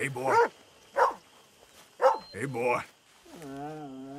Hey, boy. Hey, boy. Mm.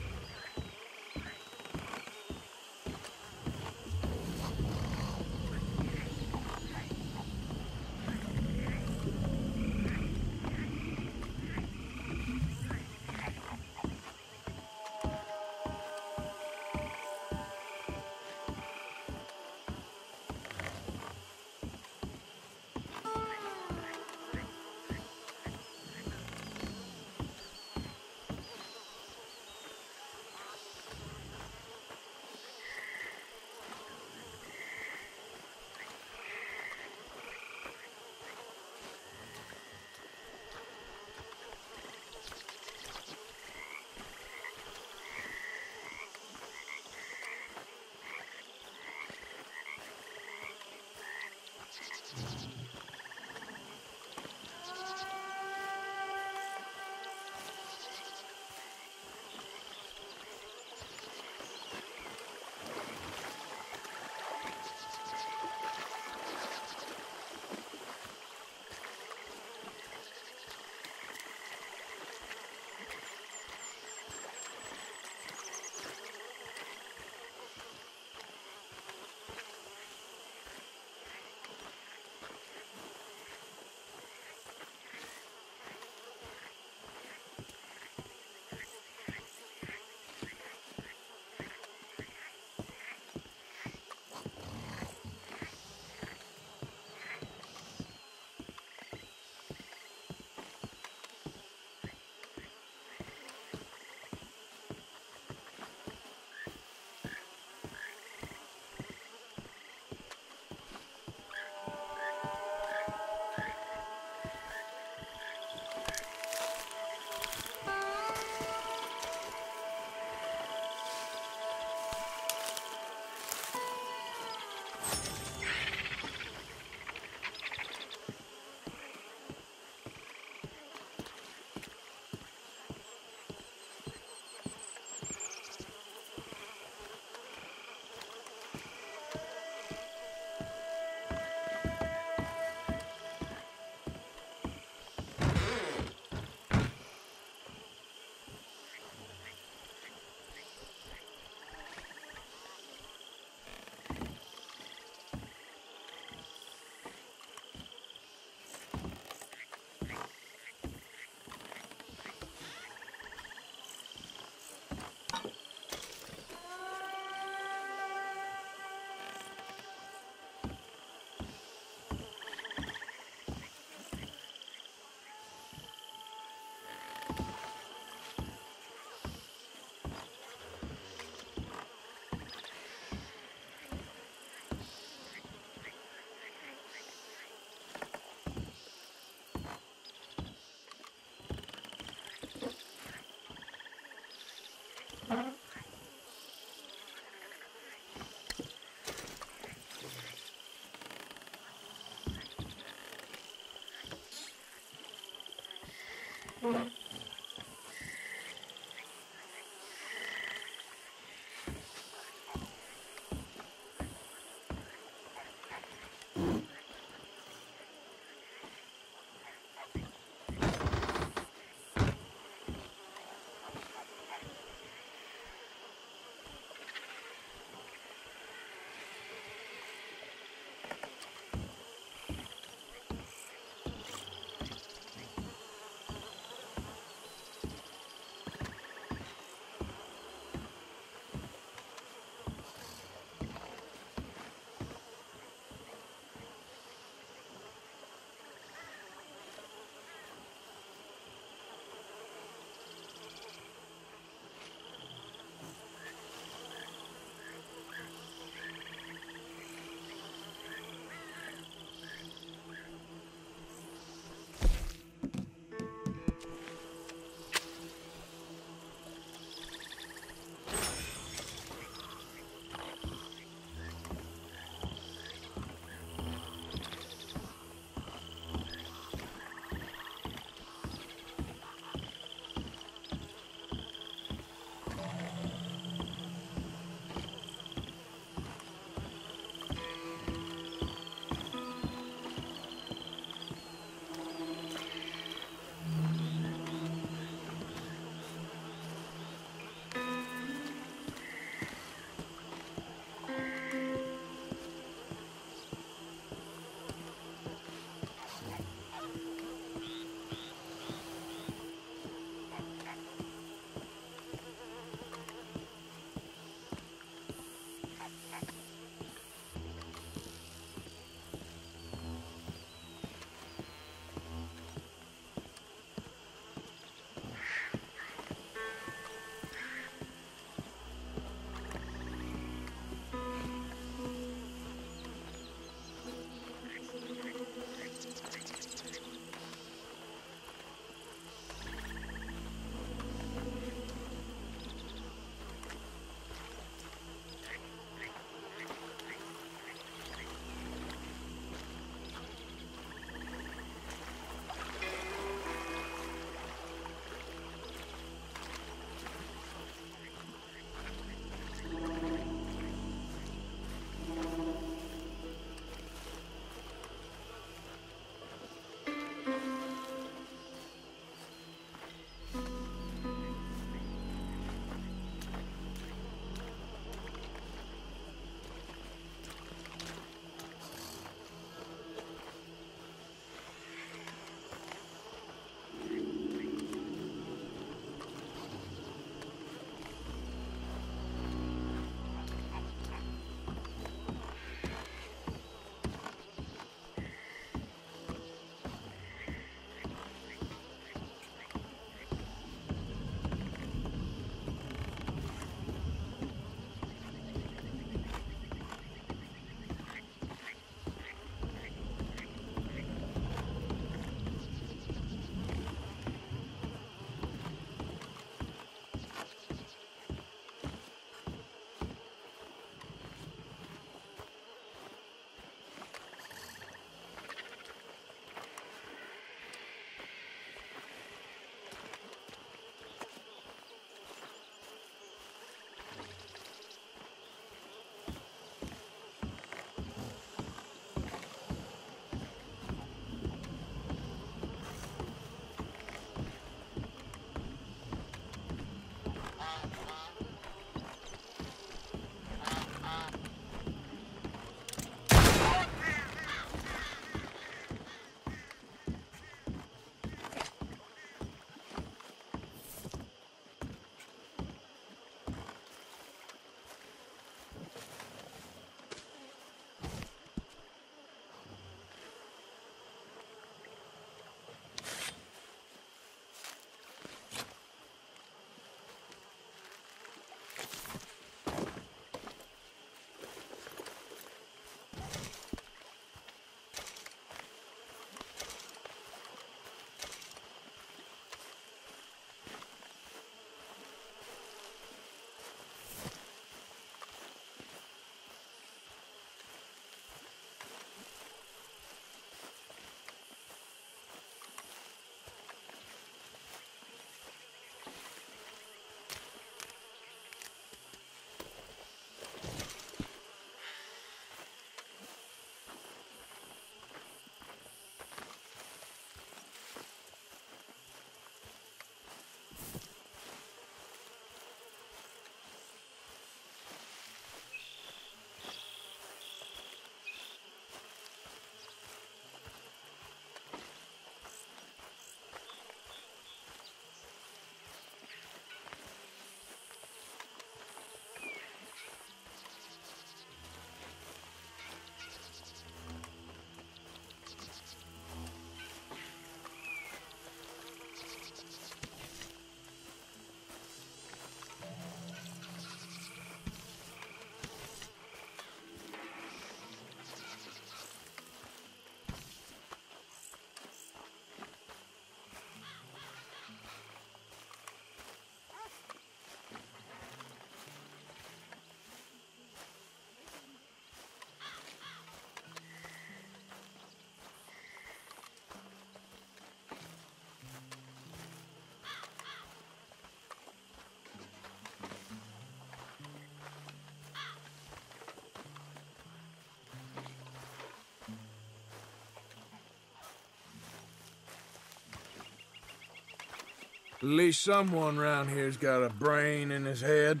At least someone around here's got a brain in his head.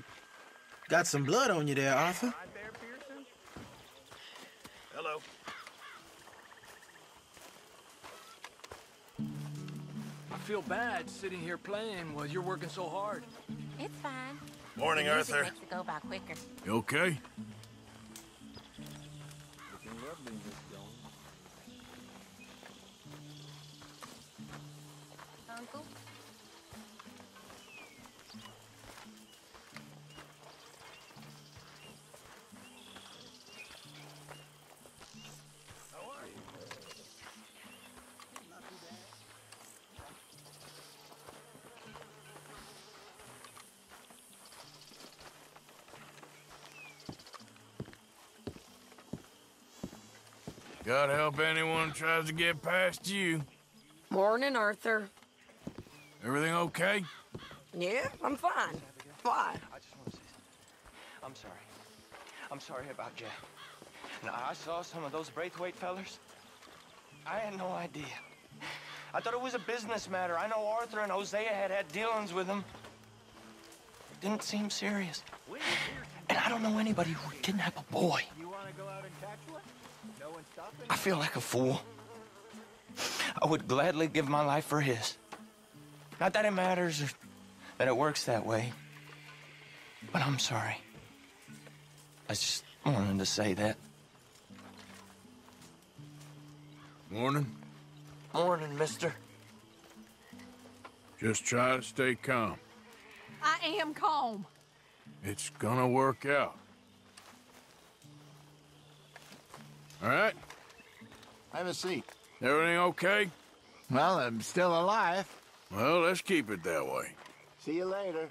Got some blood on you there, Arthur. Right there, Pearson? Hello. I feel bad sitting here playing while you're working so hard. It's fine. Morning, The music Arthur. makes it go by quicker. You okay? God help anyone tries to get past you. Morning, Arthur. Everything okay? Yeah, I'm fine. Why? I just want to say something. I'm sorry. I'm sorry about Jeff. Now, I saw some of those Braithwaite fellers. I had no idea. I thought it was a business matter. I know Arthur and Hosea had had dealings with him. It didn't seem serious. And I don't know anybody who would kidnap a boy. I feel like a fool. I would gladly give my life for his. Not that it matters or that it works that way, but I'm sorry. I just wanted to say that. Morning. Morning, mister. Just try to stay calm. I am calm. It's gonna work out. All right? Have a seat. Everything okay? Well, I'm still alive. Well, let's keep it that way. See you later.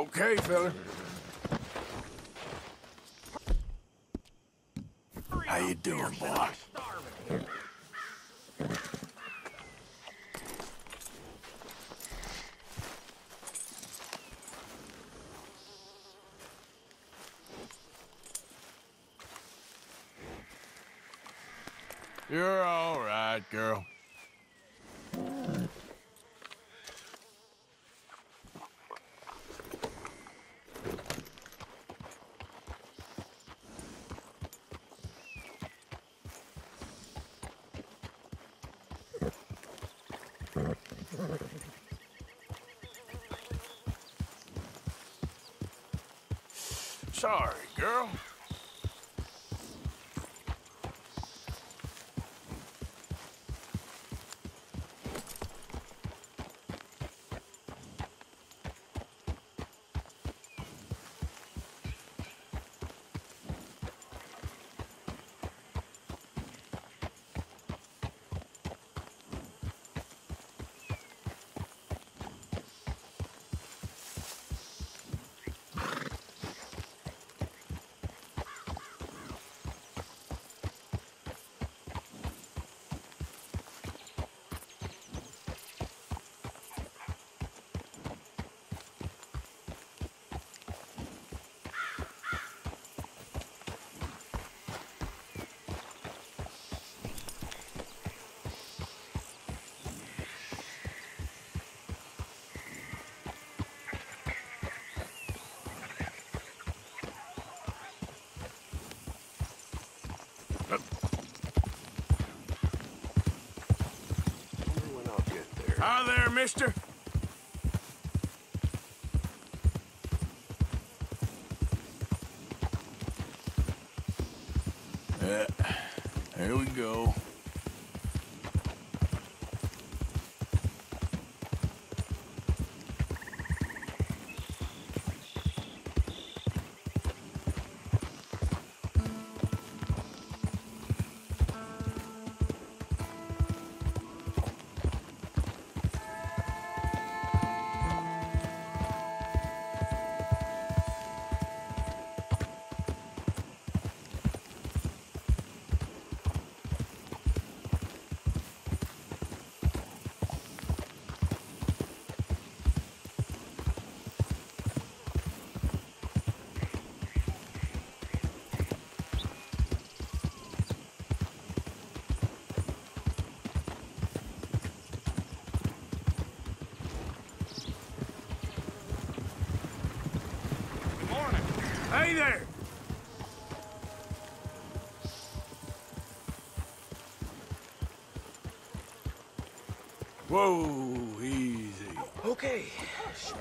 Okay, fella. How you doing, boy? You're all right, girl. Sorry, girl. Hi there, mister. Uh, yeah, there we go.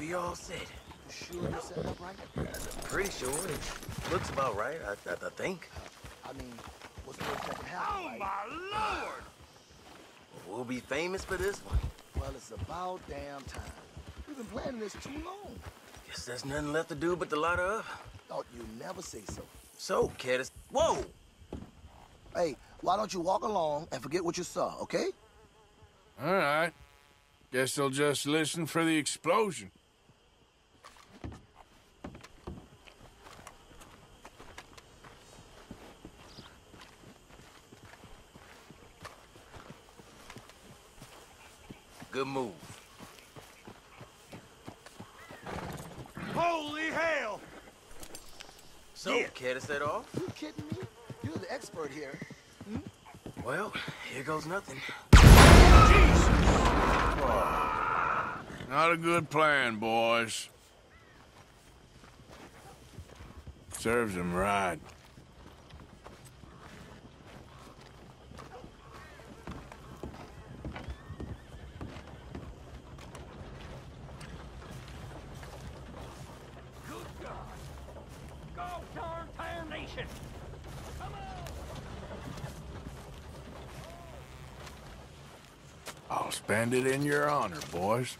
Should be all set. Sure you're set up right? Pretty sure it looks about right, I, I, I think. I mean, what's the worst that can happen, Oh, right? my lord! We'll be famous for this one. Well, it's about damn time. We've been planning this too long. Guess there's nothing left to do but to light her up. Thought you'd never say so. So, Caddis, whoa! Hey, why don't you walk along and forget what you saw, okay? All right. Guess they'll just listen for the explosion. Good move. Holy hell! So, Caddis that off? You kidding me? You're the expert here. Hmm? Well, here goes nothing. Not a good plan, boys. Serves them right. Go, darn tarnation! I'll spend it in your honor, boys.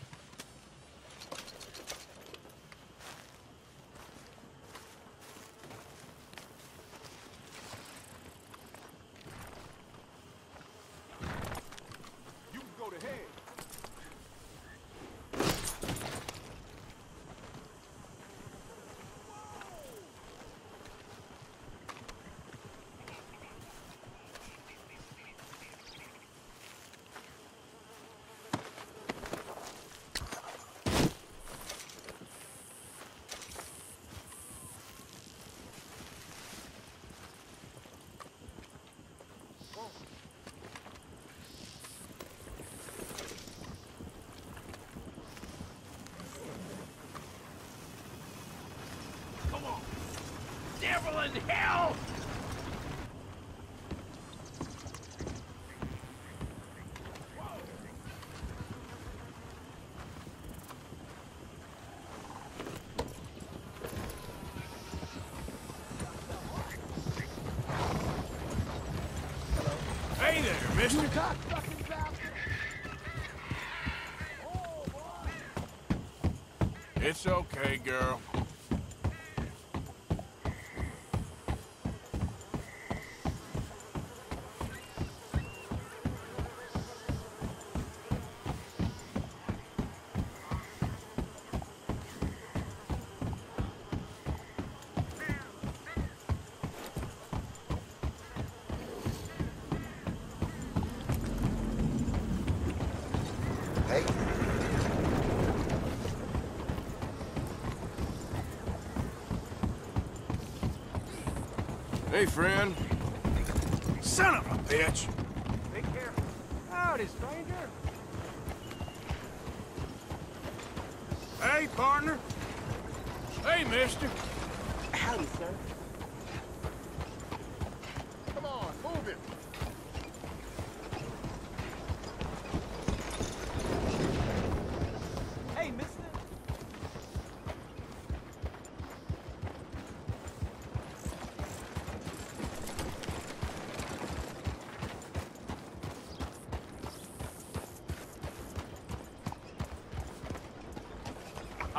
You can go to head. Devil in hell! Hey there, mister. Cocksucking bastard! It's okay, girl. Hey, friend. Son of a bitch. Be careful. Howdy, stranger. Hey, partner. Hey, mister. Howdy, sir. come on, move it. Hey, mister.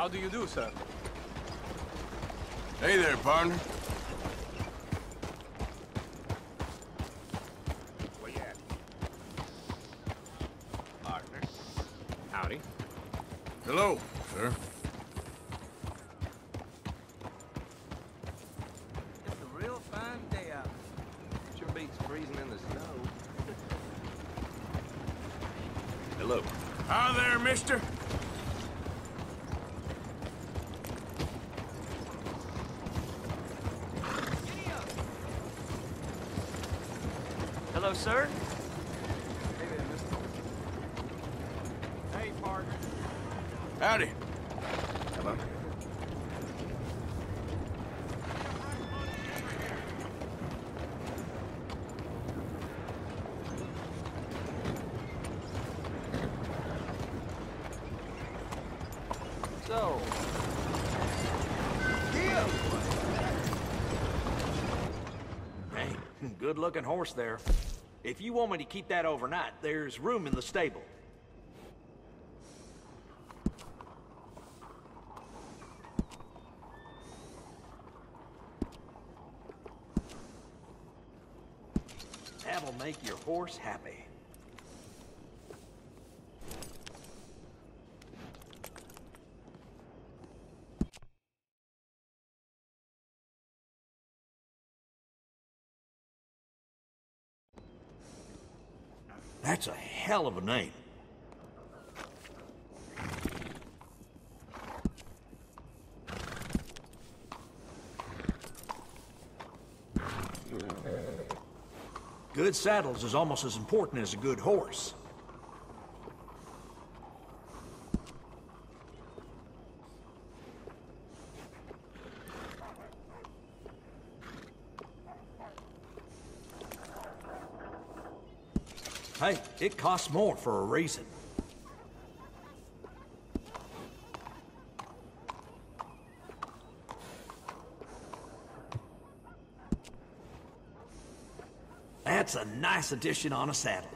How do you do, sir? Hey there, partner. Where you at? Partner. Howdy. Hello, sir. It's a real fine day out. Sure beats freezing in the snow. Hello. Hi there, mister. Hello, sir. Hey there, mister. Hey, partner. Howdy. Hello. Good looking horse there. If you want me to keep that overnight, there's room in the stable. That'll make your horse happy. That's a hell of a name. Good saddles is almost as important as a good horse. Hey, it costs more for a reason. That's a nice addition on a saddle.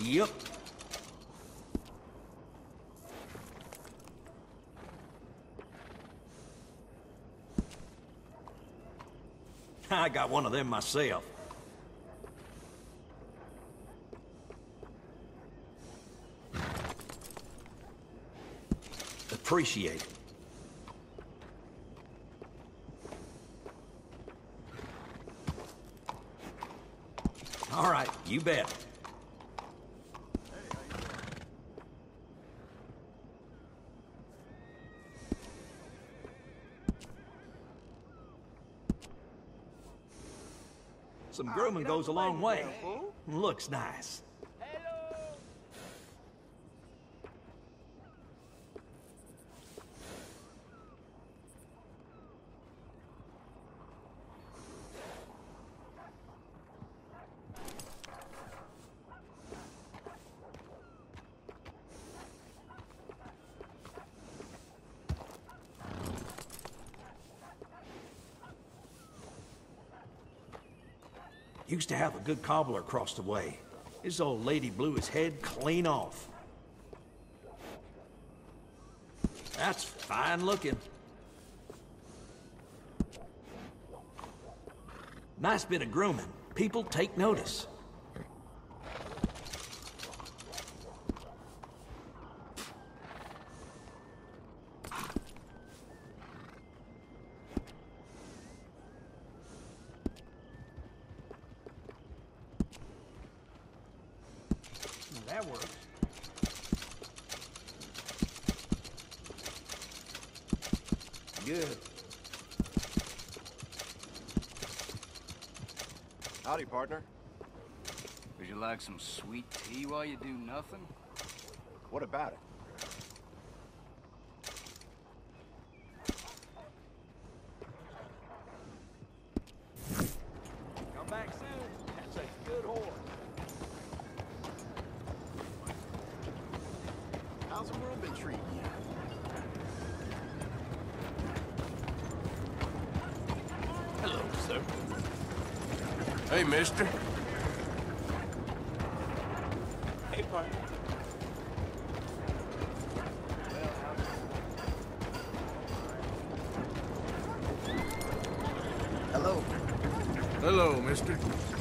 Yep. I got one them myself. Appreciate it. All right, you bet. Some grooming goes a long way. Looks nice. Used to have a good cobbler across the way. His old lady blew his head clean off. That's fine looking. Nice bit of grooming. People take notice. That works. Good. Howdy, partner. Would like some sweet tea while you do nothing? What about it? Come back soon. That's a good horse. How's the world been treating you? Hello, sir. Hey, mister. Hello, mister.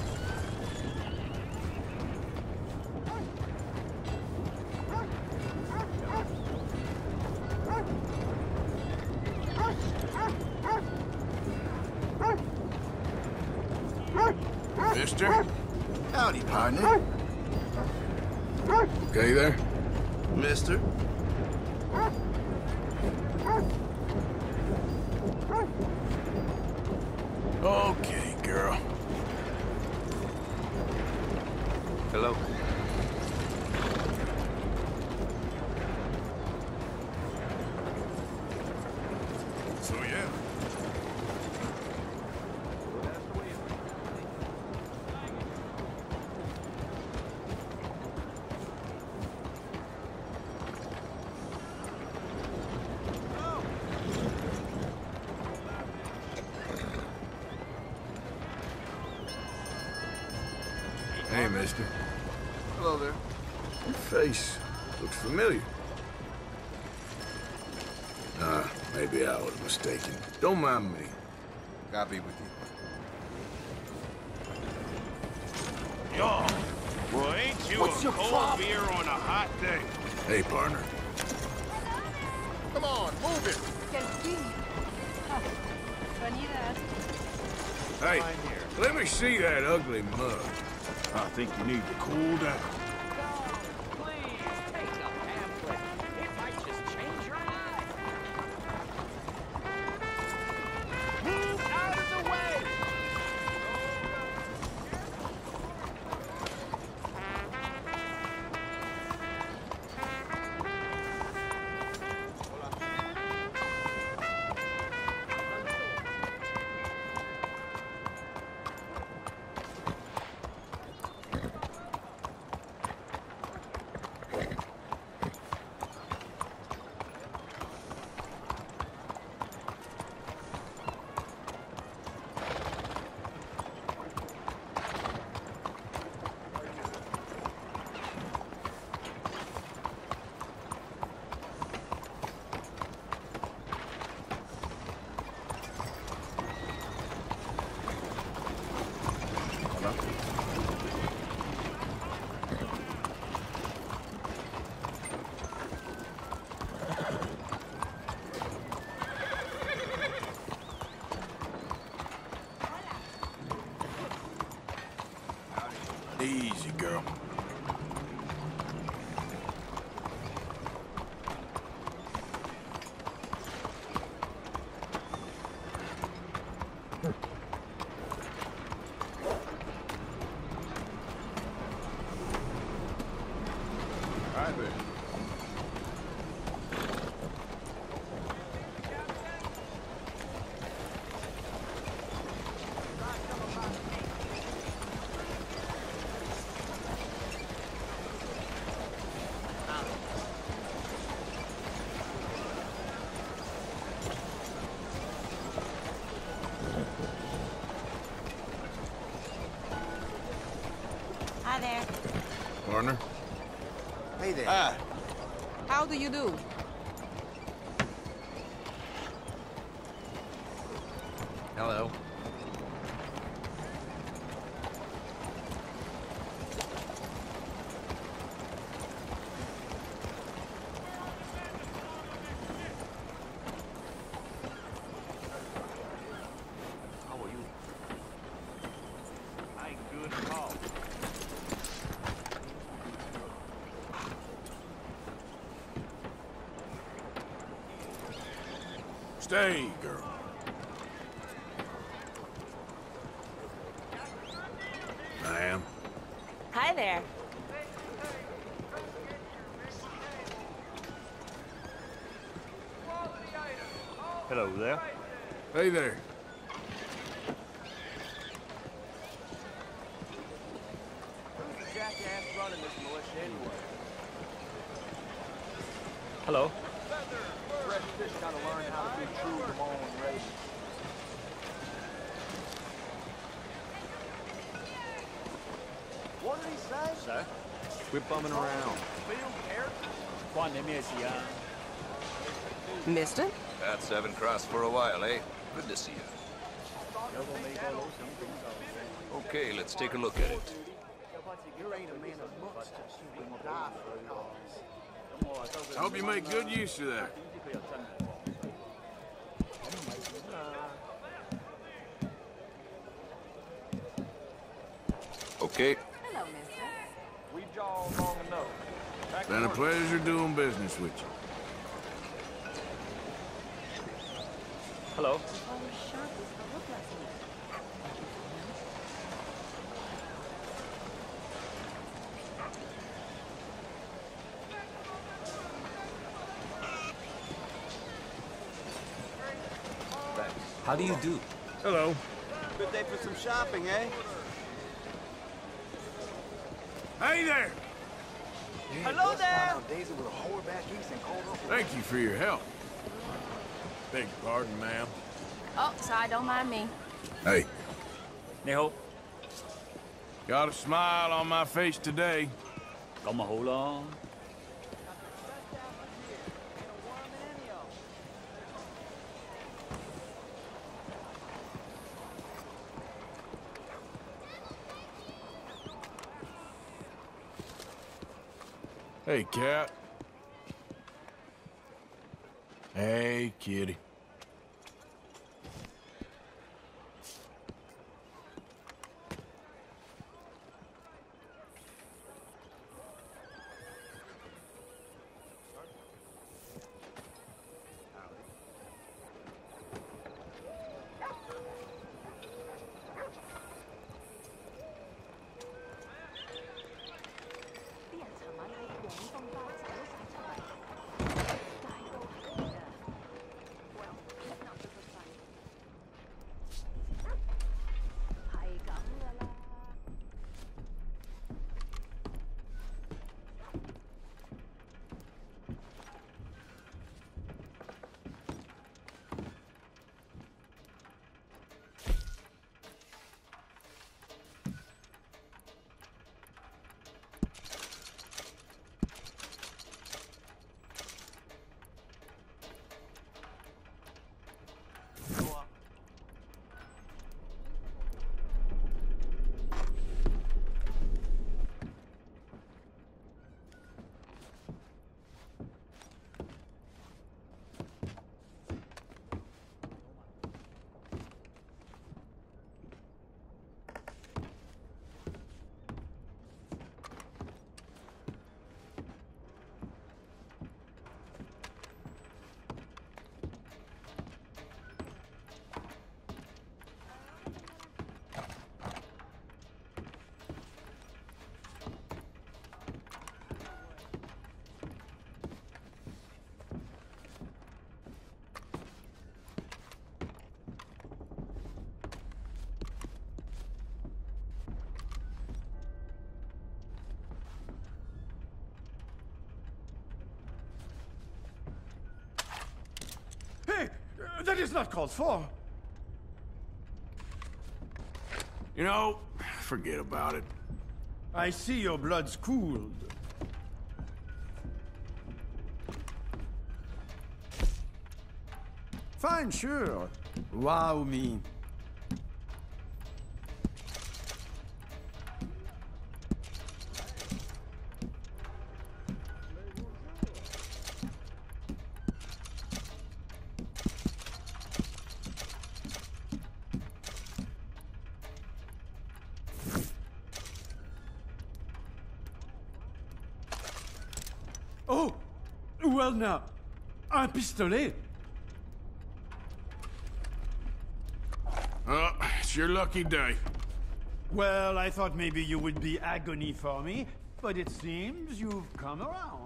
Mister. Hello there. Your face looks familiar. Ah, maybe I was mistaken. Don't mind me. God be with you. Yo, well, ain't you What's a your cold problem? beer on a hot day? Hey, partner. Come on, move it. Hey, let me see that ugly mug. I think you need to cool down. Ah, How do you do? Hello. How are you? I ain't good at all. Stay, girl. I am. Hi there. Hello there. Hey there. Who's the jackass running this militia anyway? Hello. Fresh fish gotta learn how to be true to their own race. What did he say? Sir? We're bumming around. Field characters? Mister? Had Seven Cross for a while, eh? Good to see you. Okay, let's take a look at it. You ain't a man of books. You will die for a cause. I hope you make good use of that. Okay, Hello, mister. We jawed long enough. Back Been a work. pleasure doing business with you. Hello. How do you do? Hello. Good day for some shopping, eh? Hey there! Yeah, Hello there! Thank you for your help. Beg your pardon, ma'am. Oh, sorry, don't mind me. Hey. Neho. Got a smile on my face today. Come on, hold on. Hey, cat. Hey, kitty. Is not called for. You know, forget about it. I see your blood's cooled. Fine, sure. Wow me. Pistolet? Uh, it's your lucky day. Well, I thought maybe you would be agony for me, but it seems you've come around.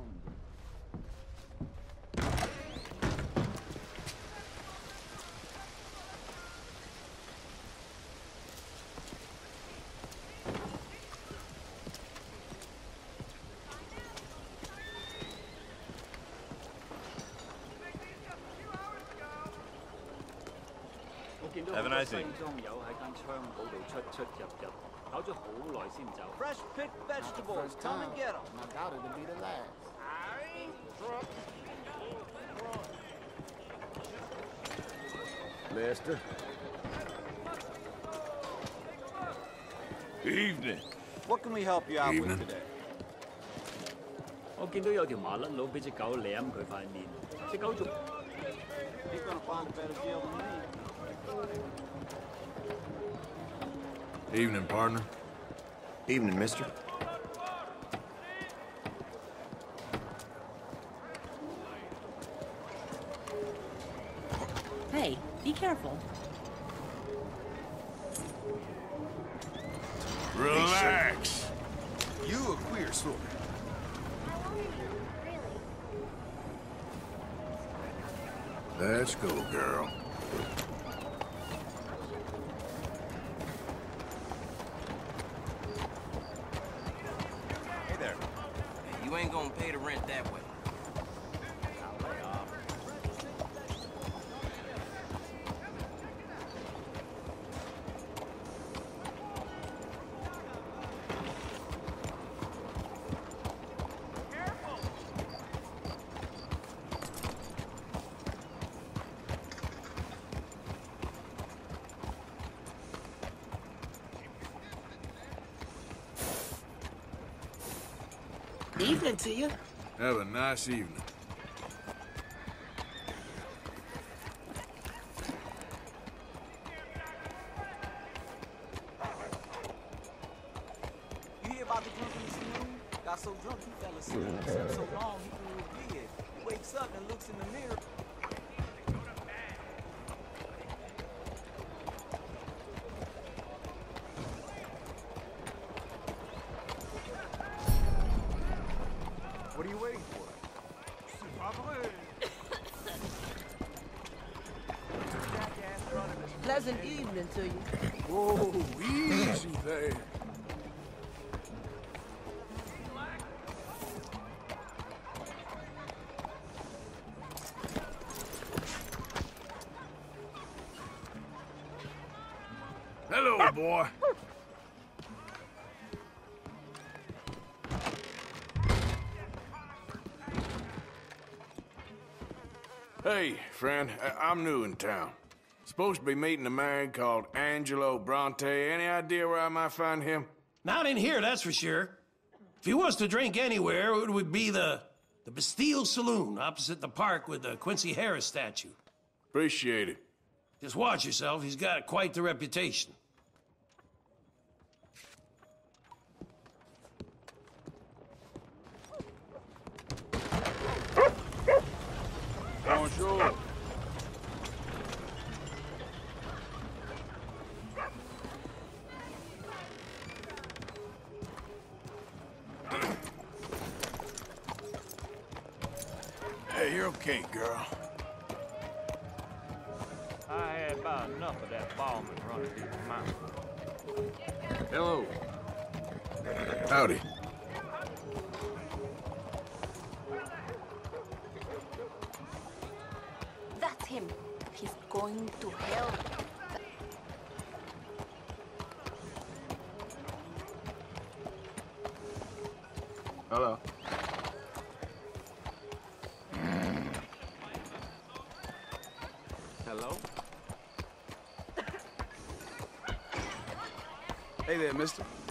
Have a nice day. 装友喺间窗嗰度出出入入，搞咗好耐先走。 Fresh picked vegetables. Come and get them. I doubt it'll be the last. Lester. Evening. What can we help you out with Evening. today? 我见到有条麻甩佬俾只狗舐佢块面，只狗仲 He's gonna find a better deal than me. Evening, partner. Evening, mister. Hey, be careful. Evening to you. Have a nice evening. You hear about the drunk in the saloon? Got so drunk he fell asleep. Slept so long he threw his beard. He wakes up and looks in the mirror. What are you waiting for? Evening to you. Whoa, oh, easy there. Hello, boy. Hey, friend, I- I'm new in town. Supposed to be meeting a man called Angelo Bronte. Any idea where I might find him? Not in here, that's for sure. If he was to drink anywhere, it would be the the Bastille Saloon opposite the park with the Quincy Harris statue. Appreciate it. Just watch yourself, he's got quite the reputation. Okay, girl. I had about enough of that ballman running through the mountain. Hello. Howdy. That's him. He's going to hell. Hey there,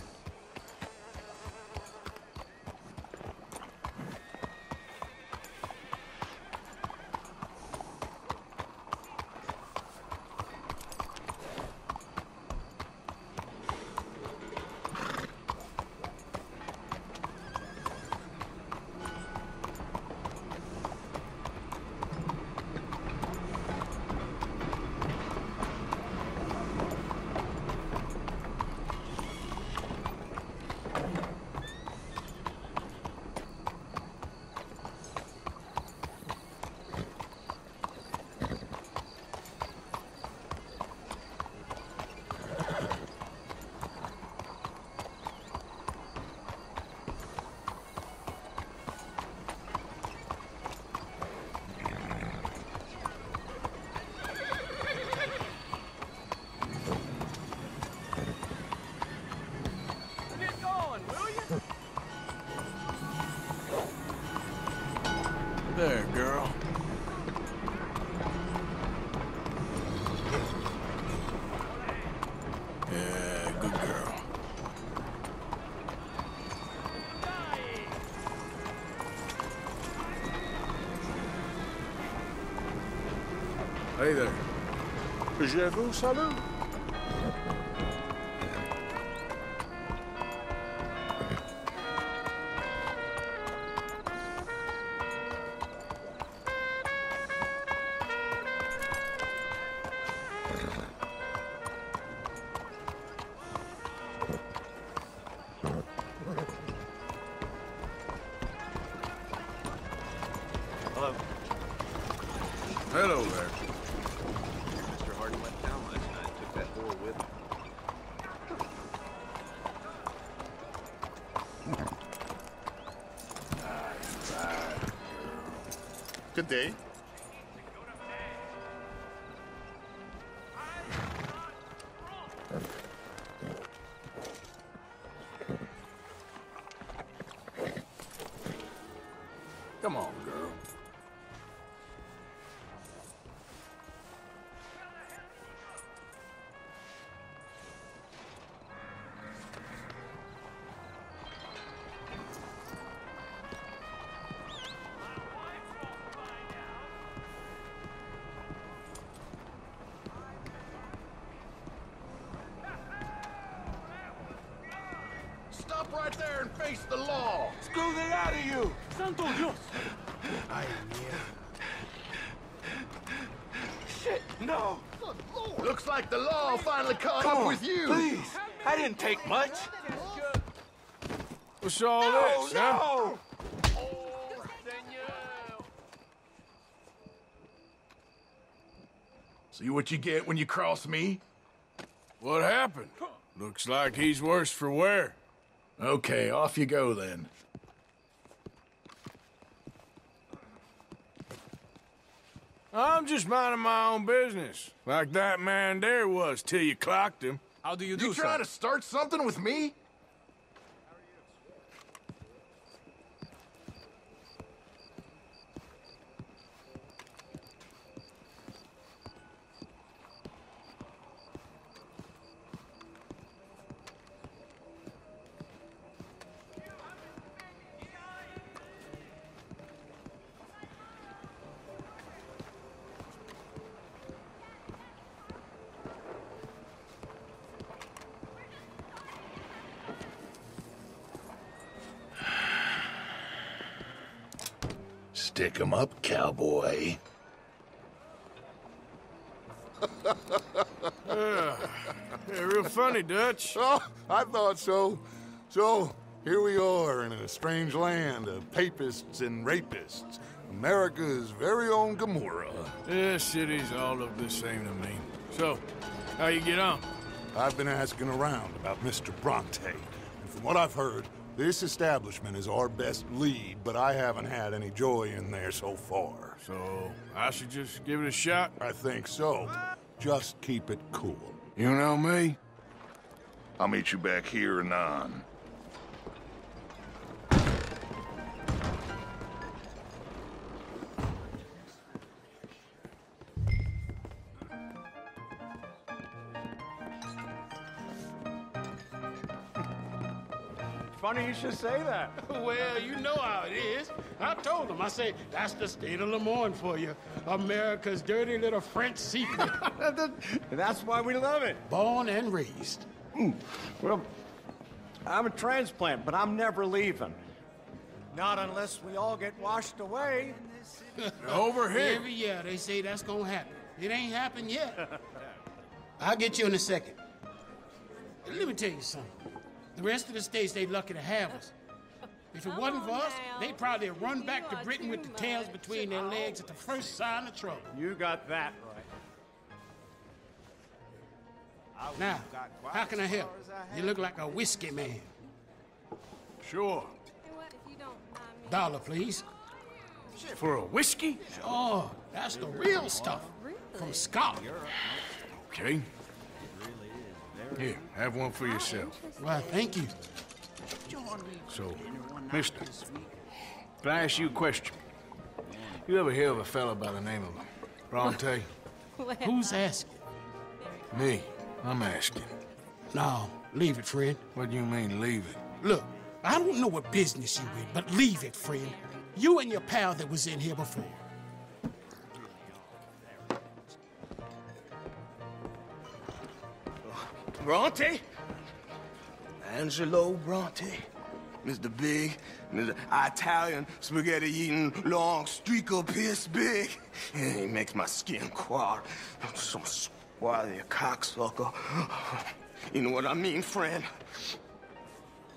que j'ai un beau salon. Day. Shit, no! Looks like the law finally caught Come up on, with you. Please! I didn't take much! What's all No, this, huh? no! See what you get when you cross me? What happened? Looks like he's worse for wear. Okay, off you go then. I'm just minding my own business. Like that man there was till you clocked him. How do you do that? You trying to start something with me? 'Em up, cowboy. Yeah, real funny, Dutch. Oh, I thought so. So, here we are in a strange land of papists and rapists. America's very own Gomorrah. This cities all look the same to me. So, how you get on? I've been asking around about Mr. Bronte, and from what I've heard, this establishment is our best lead, but I haven't had any joy in there so far. So, I should just give it a shot? I think so. Just keep it cool. You know me? I'll meet you back here anon. Funny you should say that. Well, you know how it is. I told him. I say that's the state of Lemoyne for you. America's dirty little French secret. That's why we love it. Born and raised. Hmm. Well, I'm a transplant, but I'm never leaving. Not unless we all get washed away. Over here. Every year they say that's gonna happen. It ain't happened yet. I'll get you in a second. Let me tell you something. The rest of the states, they lucky to have us. If it wasn't for us, they'd probably have run back to Britain with the tails between their legs at the first sign of trouble. You got that right. Now, how can I help? You look like a whiskey man. Sure. Dollar, please. For a whiskey? Oh, that's the real stuff. From Scotland. Okay. Here, have one for yourself. Well, thank you. So, mister, can I ask you a question? You ever hear of a fellow by the name of Bronte? Who's asking? Me. I'm asking. No, leave it, friend. What do you mean, leave it? Look, I don't know what business you're in, but leave it, friend. You and your pal that was in here before. Bronte? Angelo Bronte. Mr. Big, Mr. Italian spaghetti-eating long streaker piss big. And he makes my skin crawl. Some swarthy cocksucker. You know what I mean, friend?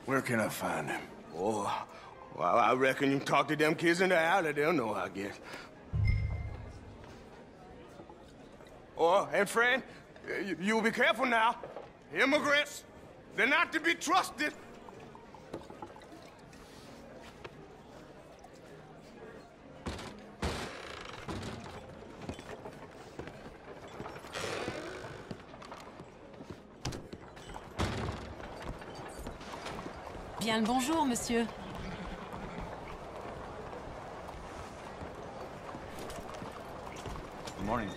Where can I find him? Oh, well, I reckon you talk to them kids in the alley, they'll know, I guess. Oh, and friend, you'll be careful now. Immigrants, they're not to be trusted. Bien le bonjour, monsieur. Good morning.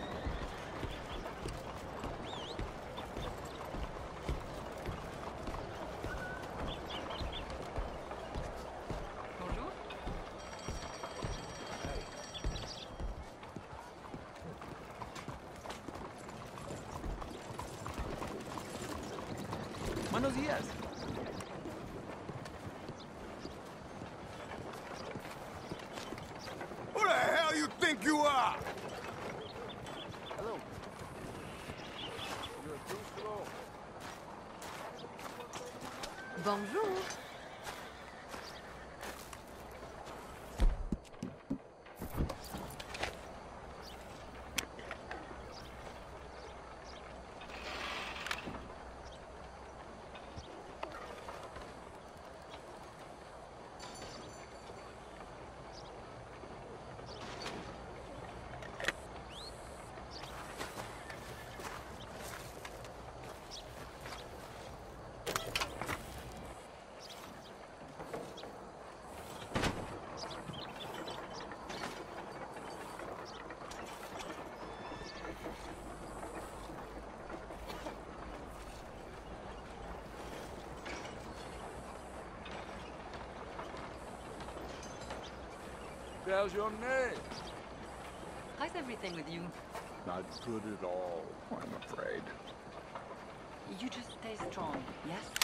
Bonjour. How's your name? How's everything with you? Not good at all, I'm afraid. You just stay strong, yes?